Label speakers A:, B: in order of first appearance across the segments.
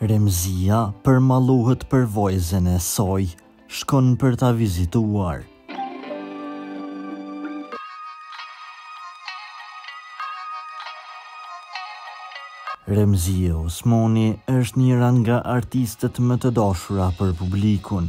A: Remzia përmalluhet për vajzën e saj, shkon për ta vizituar. Remzia Osmani është njëra nga artistet më të dashura për publikun.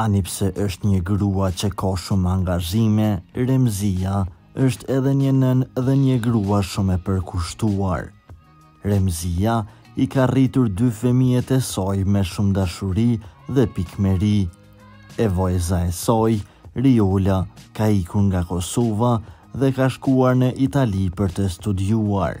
A: Ani pse është një grua që ka shumë angazhime, Remzia është edhe një nënë dhe një grua shumë e përkushtuar. Remzia i ka rritur dy fëmijët e saj me shumë dashuri dhe pikëmerí. E vajza e saj, Riola, ka ikur nga Kosova dhe ka shkuar në Itali për të studiuar.